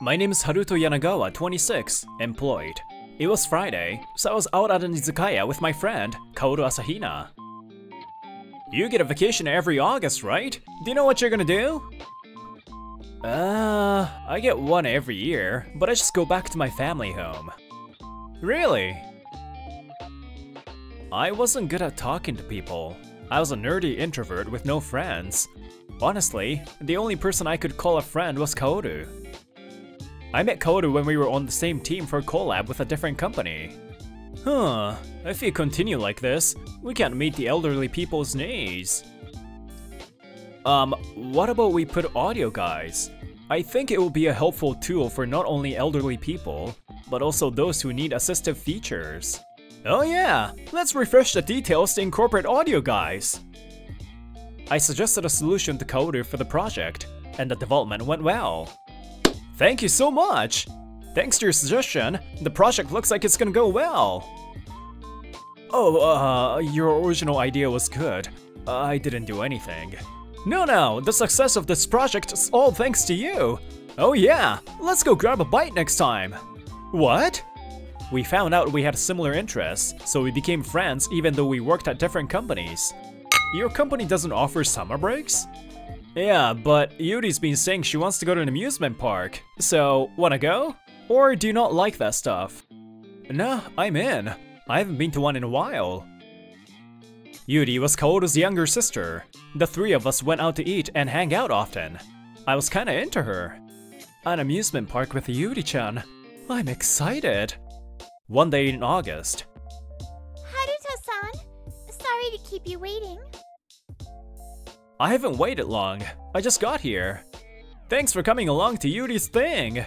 My name is Haruto Yanagawa, 26, employed. It was Friday, so I was out at an izakaya with my friend, Kaoru Asahina. You get a vacation every August, right? Do you know what you're gonna do? Uh, I get one every year, but I just go back to my family home. Really? I wasn't good at talking to people. I was a nerdy introvert with no friends. Honestly, the only person I could call a friend was Kaoru. I met Kaoru when we were on the same team for a collab with a different company. Huh, if you continue like this, we can't meet the elderly people's needs. Um, what about we put audio guys? I think it will be a helpful tool for not only elderly people, but also those who need assistive features. Oh yeah, let's refresh the details to incorporate audio guys. I suggested a solution to Kaoru for the project, and the development went well. Thank you so much! Thanks to your suggestion, the project looks like it's gonna go well. Oh, uh, your original idea was good. I didn't do anything. No, no, the success of this project is all thanks to you. Oh yeah, let's go grab a bite next time. What? We found out we had similar interests, so we became friends even though we worked at different companies. Your company doesn't offer summer breaks? Yeah, but Yuri's been saying she wants to go to an amusement park. So, wanna go? Or do you not like that stuff? Nah, I'm in. I haven't been to one in a while. Yuri was Kaoru's younger sister. The three of us went out to eat and hang out often. I was kinda into her. An amusement park with Yuri-chan. I'm excited. One day in August. Haruto-san, sorry to keep you waiting. I haven't waited long. I just got here. Thanks for coming along to Yuri's thing.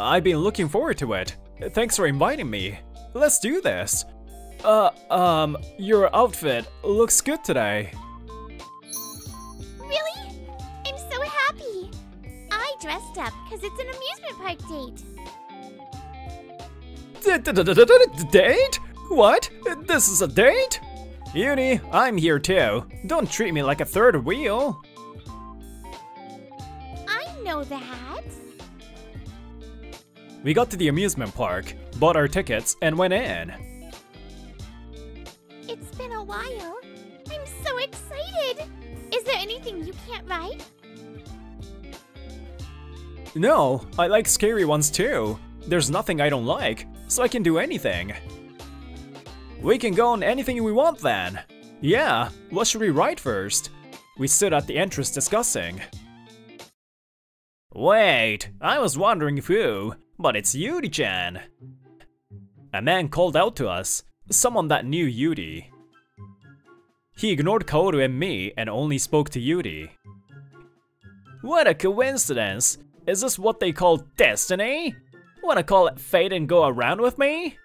I've been looking forward to it. Thanks for inviting me. Let's do this. Uh, um, your outfit looks good today. Really? I'm so happy. I dressed up because it's an amusement park date. Date? What? This is a date? Uni, I'm here too. Don't treat me like a third wheel. I know that. We got to the amusement park, bought our tickets, and went in. It's been a while. I'm so excited. Is there anything you can't ride? No, I like scary ones too. There's nothing I don't like, so I can do anything. We can go on anything we want then. Yeah, what should we write first? We stood at the entrance discussing. Wait, I was wondering who, but it's Yuri-chan. A man called out to us, someone that knew Yuri. He ignored Kaoru and me and only spoke to Yuri. What a coincidence! Is this what they call destiny? Wanna call it fate and go around with me?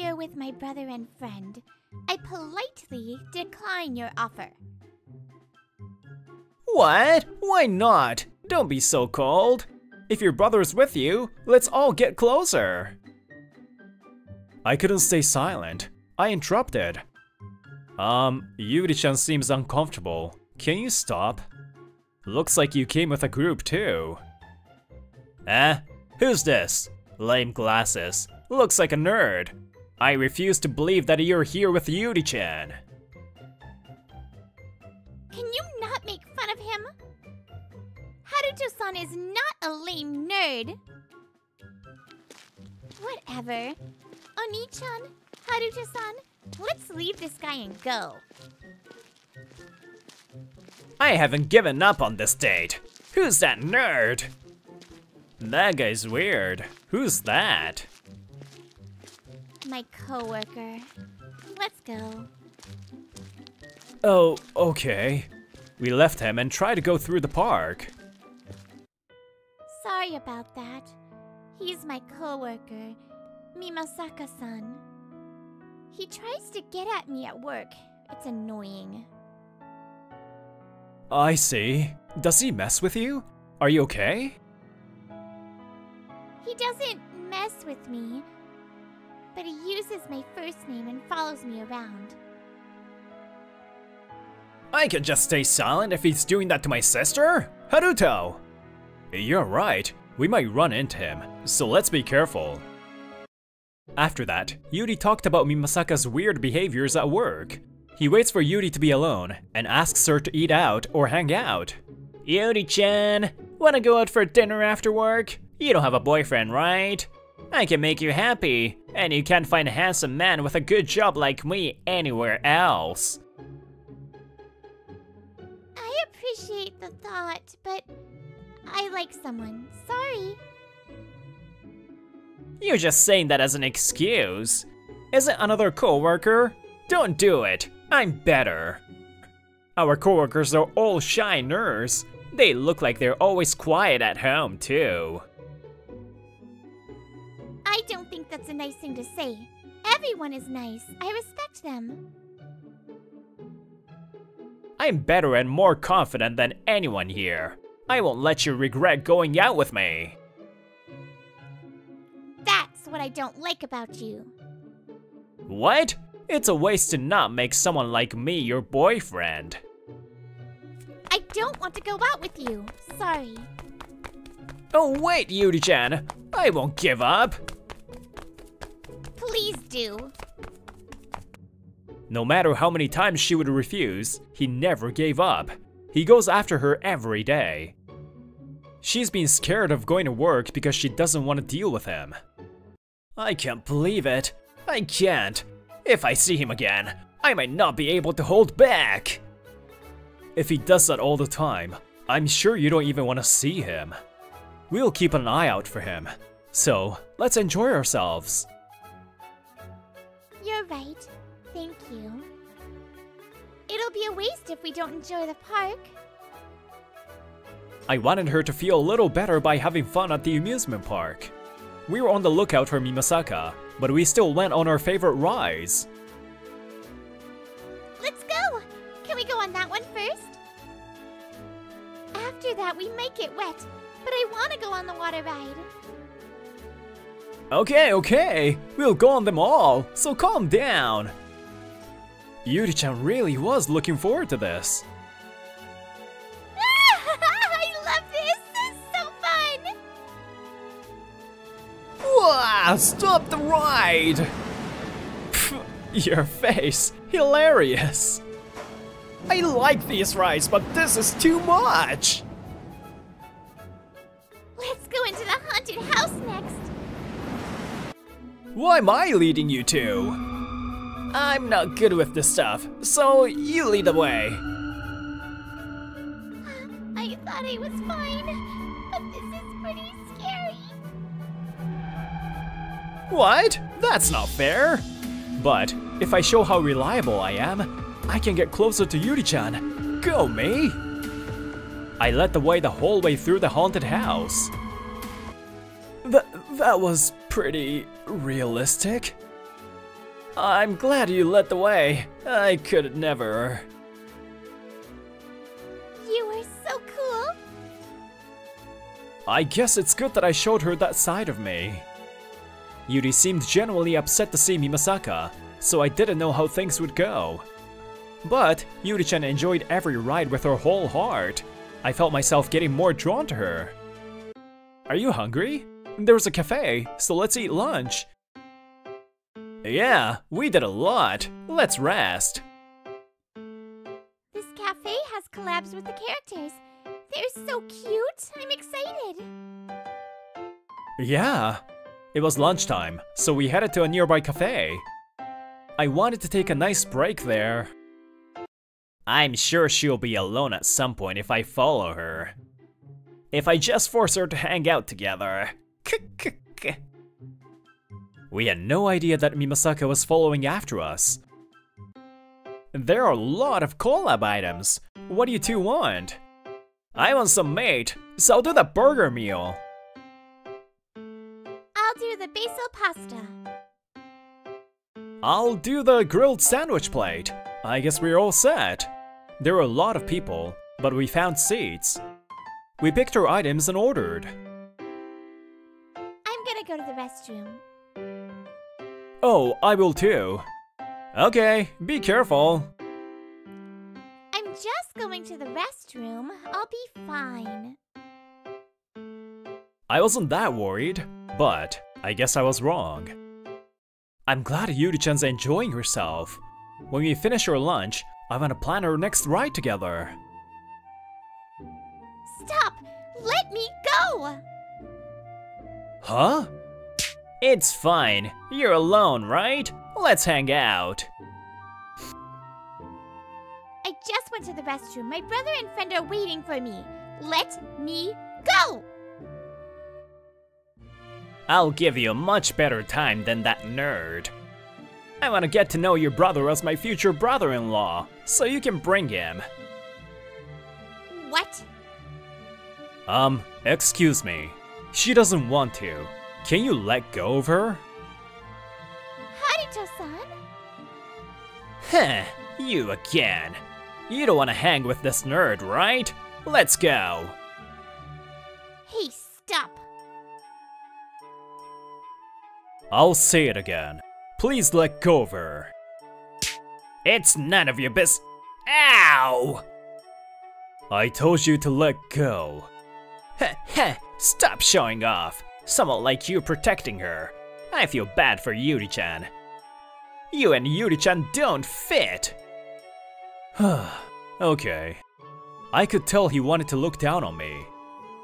Here with my brother and friend. I politely decline your offer. What? Why not? Don't be so cold. If your brother's with you, let's all get closer. I couldn't stay silent. I interrupted. Um, Yuri-chan seems uncomfortable. Can you stop? Looks like you came with a group too. Eh? Who's this? Lame glasses. Looks like a nerd. I refuse to believe that you're here with Yuri-chan. Can you not make fun of him? Haruto-san is not a lame nerd. Whatever. Oni-chan, Haruto-san, let's leave this guy and go. I haven't given up on this date. Who's that nerd? That guy's weird. Who's that? My coworker. Let's go. Oh, okay. We left him and tried to go through the park. Sorry about that. He's my coworker, Mimasaka-san. He tries to get at me at work. It's annoying. I see. Does he mess with you? Are you okay? He doesn't mess with me, but he uses my first name and follows me around. I can just stay silent if he's doing that to my sister? Haruto! You're right, we might run into him, so let's be careful. After that, Yuri talked about Mimasaka's weird behaviors at work. He waits for Yuri to be alone and asks her to eat out or hang out. Yuri-chan, wanna go out for dinner after work? You don't have a boyfriend, right? I can make you happy, and you can't find a handsome man with a good job like me anywhere else. I appreciate the thought, but I like someone. Sorry. You're just saying that as an excuse. Is it another coworker? Don't do it. I'm better. Our coworkers are all shy nerds. They look like they're always quiet at home, too. Think that's a nice thing to say. Everyone is nice. I respect them. I'm better and more confident than anyone here. I won't let you regret going out with me. That's what I don't like about you. What? It's a waste to not make someone like me your boyfriend. I don't want to go out with you. Sorry. Oh wait, Yuri-chan. I won't give up. Do. No matter how many times she would refuse, he never gave up. He goes after her every day. She's been scared of going to work because she doesn't want to deal with him. I can't believe it. I can't. If I see him again, I might not be able to hold back. If he does that all the time, I'm sure you don't even want to see him. We'll keep an eye out for him. So, let's enjoy ourselves. You're right. Thank you. It'll be a waste if we don't enjoy the park. I wanted her to feel a little better by having fun at the amusement park. We were on the lookout for Mimasaka, but we still went on our favorite rides. Okay, okay, we'll go on them all, so calm down. Yuri-chan really was looking forward to this. I love this! This is so fun! Wow, stop the ride! Pff, Your face, hilarious. I like these rides, but this is too much. Why am I leading you to? I'm not good with this stuff, so you lead the way. I thought I was fine, but this is pretty scary. What? That's not fair. But if I show how reliable I am, I can get closer to Yuri-chan. Go me! I led the way the whole way through the haunted house. That, that was pretty realistic. I'm glad you led the way. I could never. You were so cool. I guess it's good that I showed her that side of me. Yuri seemed genuinely upset to see me Mimasaka, so I didn't know how things would go. But Yuri-chan enjoyed every ride with her whole heart. I felt myself getting more drawn to her. Are you hungry? There's a cafe, so let's eat lunch. Yeah, we did a lot. Let's rest. This cafe has collabs with the characters. They're so cute. I'm excited. Yeah. It was lunchtime, so we headed to a nearby cafe. I wanted to take a nice break there. I'm sure she'll be alone at some point if I follow her. If I just force her to hang out together. We had no idea that Mimasaka was following after us. There are a lot of collab items. What do you two want? I want some meat, so I'll do the burger meal. I'll do the basil pasta. I'll do the grilled sandwich plate. I guess we're all set. There were a lot of people, but we found seats. We picked our items and ordered. Restroom. Oh, I will too. Okay, be careful. I'm just going to the restroom. I'll be fine. I wasn't that worried, but I guess I was wrong. I'm glad Yuri-chan's enjoying herself. When we finish our lunch, I want to plan our next ride together. Stop! Let me go! Huh? It's fine. You're alone, right? Let's hang out. I just went to the restroom. My brother and friend are waiting for me. Let me go! I'll give you a much better time than that nerd. I want to get to know your brother as my future brother-in-law, so you can bring him. What? Um, excuse me. She doesn't want to. Can you let go of her? Haruto-san? Heh, you again. You don't want to hang with this nerd, right? Let's go. Hey, stop. I'll say it again. Please let go of her. It's none of your bus- Ow! I told you to let go. Heh heh, stop showing off. Someone like you protecting her. I feel bad for Yuri-chan. You and Yuri-chan don't fit. Huh. Okay. I could tell he wanted to look down on me.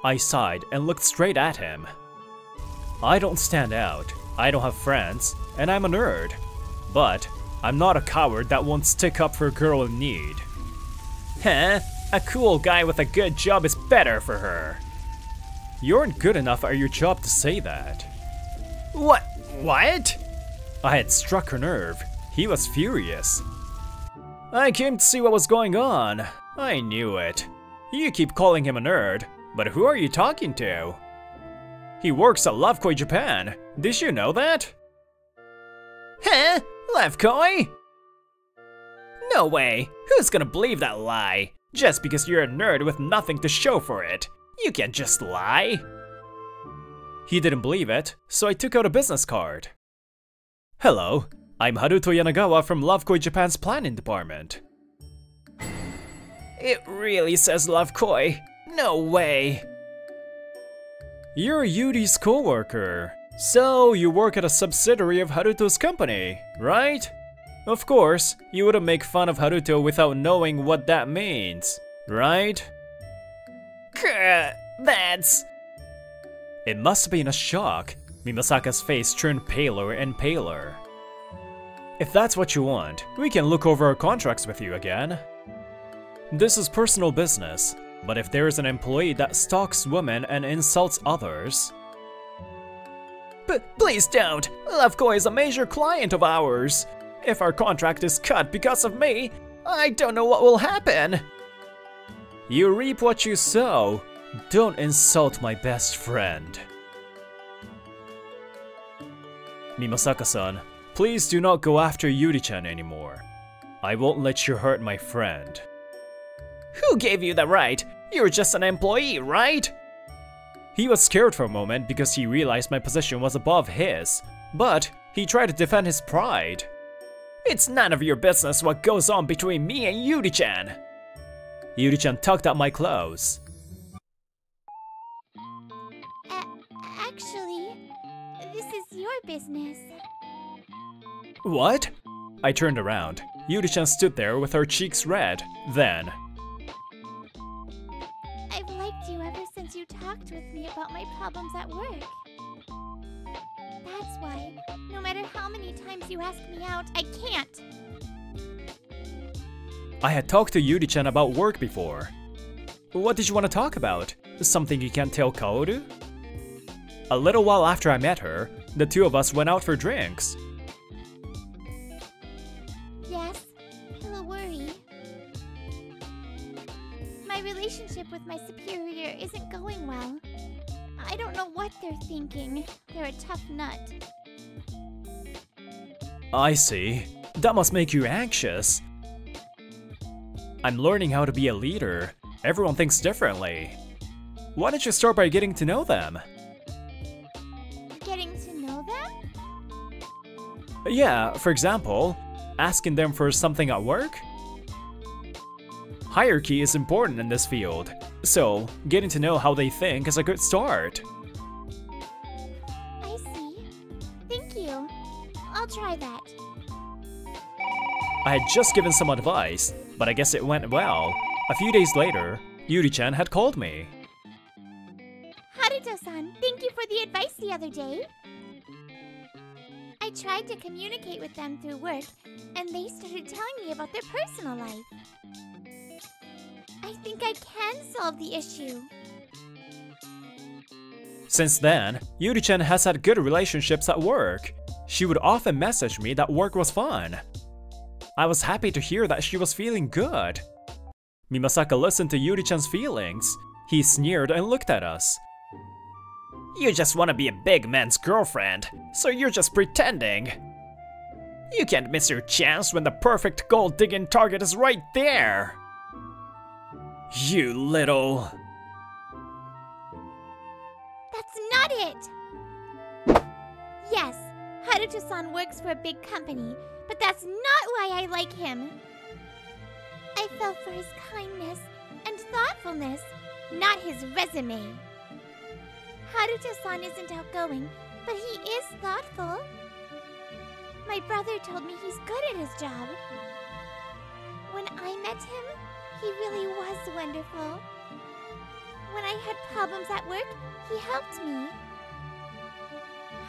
I sighed and looked straight at him. I don't stand out, I don't have friends, and I'm a nerd. But I'm not a coward that won't stick up for a girl in need. Huh? A cool guy with a good job is better for her. You aren't good enough at your job to say that. What? What? I had struck her nerve. He was furious. I came to see what was going on. I knew it. You keep calling him a nerd, but who are you talking to? He works at Lovekoi Japan. Did you know that? Huh? Lovekoi? No way. Who's gonna believe that lie? Just because you're a nerd with nothing to show for it. You can't just lie. He didn't believe it, so I took out a business card. Hello, I'm Haruto Yanagawa from Lovekoi Japan's planning department. It really says Lovekoi. No way. You're Yuri's co-worker. So you work at a subsidiary of Haruto's company, right? Of course, you wouldn't make fun of Haruto without knowing what that means, right? That's... It must have been a shock. Mimasaka's face turned paler and paler. If that's what you want, we can look over our contracts with you again. This is personal business, but if there is an employee that stalks women and insults others... But please don't! Lovekoi is a major client of ours! If our contract is cut because of me, I don't know what will happen! You reap what you sow. Don't insult my best friend. Mimasaka-san, please do not go after Yuri-chan anymore. I won't let you hurt my friend. Who gave you the right? You're just an employee, right? He was scared for a moment because he realized my position was above his, but he tried to defend his pride. It's none of your business what goes on between me and Yuri-chan. Yuri-chan tugged at my clothes. A actually, this is your business. What? I turned around. Yuri-chan stood there with her cheeks red. Then, I've liked you ever since you talked with me about my problems at work. That's why, no matter how many times you ask me out, I can't. I had talked to Yuri-chan about work before. What did you want to talk about? Something you can't tell Kaoru? A little while after I met her, the two of us went out for drinks. Yes, hello, worry. My relationship with my superior isn't going well. I don't know what they're thinking. They're a tough nut. I see. That must make you anxious. I'm learning how to be a leader. Everyone thinks differently. Why don't you start by getting to know them? Getting to know them? Yeah, for example, asking them for something at work? Hierarchy is important in this field, so getting to know how they think is a good start. I see. Thank you. I'll try that. I had just given some advice, but I guess it went well. A few days later, Yuri-chan had called me. Haruto-san, thank you for the advice the other day. I tried to communicate with them through work, and they started telling me about their personal life. I think I can solve the issue. Since then, Yuri-chan has had good relationships at work. She would often message me that work was fun. I was happy to hear that she was feeling good. Mimasaka listened to Yuri-chan's feelings. He sneered and looked at us. You just want to be a big man's girlfriend, so you're just pretending. You can't miss your chance when the perfect gold digging target is right there. You little. That's not it! Yes, Haruto-san works for a big company, but that's not why I like him. I fell for his kindness and thoughtfulness, not his resume. Haruto-san isn't outgoing, but he is thoughtful. My brother told me he's good at his job. When I met him, he really was wonderful. When I had problems at work, he helped me.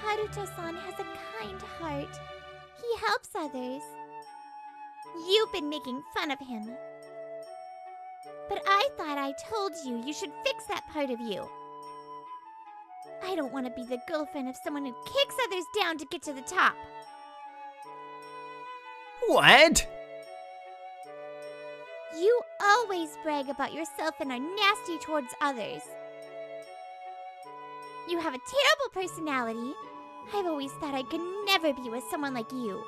Haruto-san has a kind heart. He helps others. You've been making fun of him. But I thought I told you you should fix that part of you. I don't want to be the girlfriend of someone who kicks others down to get to the top. What? You always brag about yourself and are nasty towards others. You have a terrible personality. I've always thought I could never be with someone like you.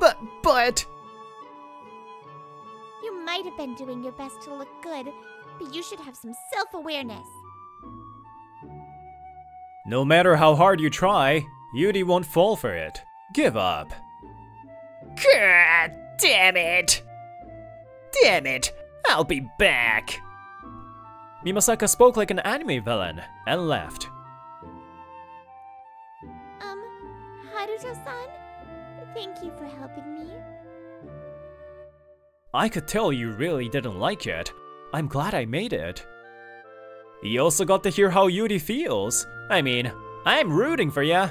But, but. You might have been doing your best to look good, but you should have some self awareness. No matter how hard you try, Yuri won't fall for it. Give up. God damn it! Damn it! I'll be back! Mimasaka spoke like an anime villain and left. Haruto-san, thank you for helping me. I could tell you really didn't like it. I'm glad I made it. You also got to hear how Yuri feels. I mean, I'm rooting for ya.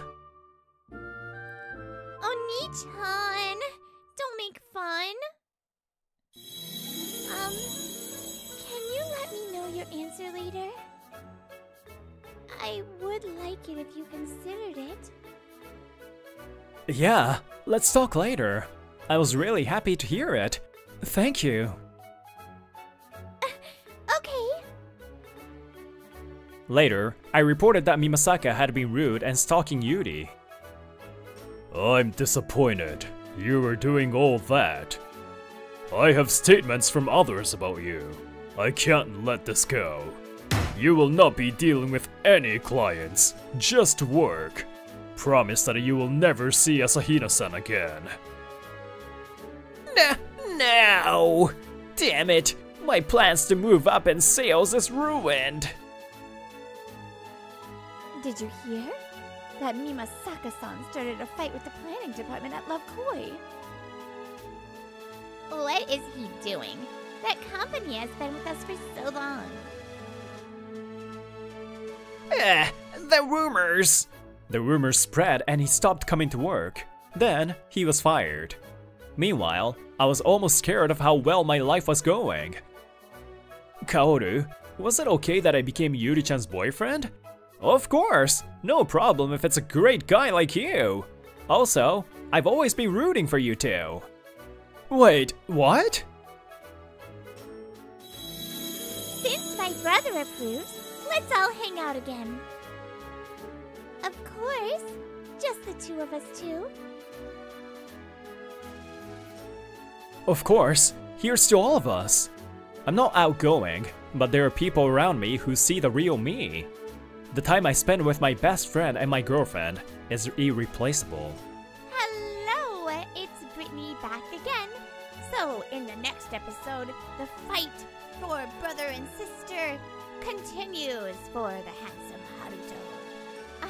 Yeah, let's talk later. I was really happy to hear it. Thank you. Uh, okay. Later, I reported that Mimasaka had been rude and stalking Yuri. I'm disappointed. You were doing all that. I have statements from others about you. I can't let this go. You will not be dealing with any clients, just work. Promise that you will never see Asahina-san again. N no! Damn it! My plans to move up in sales is ruined! Did you hear? That Mimasaka-san started a fight with the planning department at Love Koi. What is he doing? That company has been with us for so long. Eh, the rumors! The rumors spread and he stopped coming to work. Then, he was fired. Meanwhile, I was almost scared of how well my life was going. Kaoru, was it okay that I became Yuri-chan's boyfriend? Of course! No problem if it's a great guy like you! Also, I've always been rooting for you two. Wait, what? Since my brother approves, let's all hang out again. Of course, just the two of us two. Of course, here's to all of us. I'm not outgoing, but there are people around me who see the real me. The time I spend with my best friend and my girlfriend is irreplaceable. Hello, it's Brittany back again. So, in the next episode, the fight for brother and sister continues for the handsome.